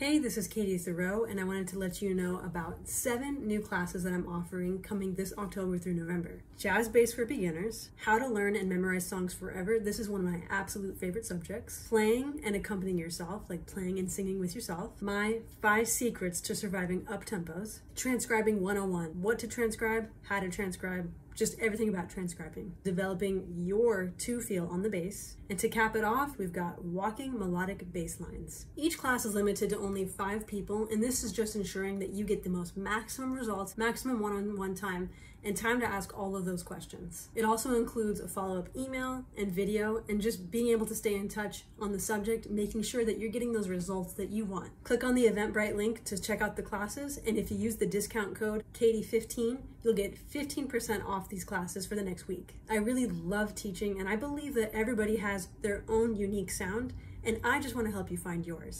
Hey, this is Katie Thiroux, and I wanted to let you know about seven new classes that I'm offering coming this October through November. Jazz Bass for Beginners, How to Learn and Memorize Songs Forever. This is one of my absolute favorite subjects. Playing and accompanying yourself, like playing and singing with yourself. My five secrets to surviving up tempos. Transcribing 101, what to transcribe, how to transcribe, just everything about transcribing, developing your two feel on the bass. And to cap it off, we've got walking melodic bass lines. Each class is limited to only five people, and this is just ensuring that you get the most maximum results, maximum one on one time, and time to ask all of those questions. It also includes a follow up email and video, and just being able to stay in touch on the subject, making sure that you're getting those results that you want. Click on the Eventbrite link to check out the classes, and if you use the discount code Katie15, you'll get 15% off these classes for the next week. I really love teaching, and I believe that everybody has their own unique sound, and I just want to help you find yours.